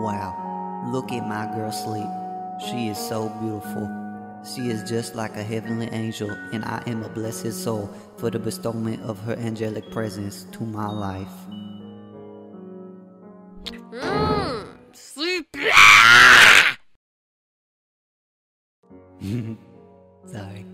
Wow, Look at my girl sleep. She is so beautiful. She is just like a heavenly angel, and I am a blessed soul for the bestowment of her angelic presence to my life. Mmm, sleep. Sorry.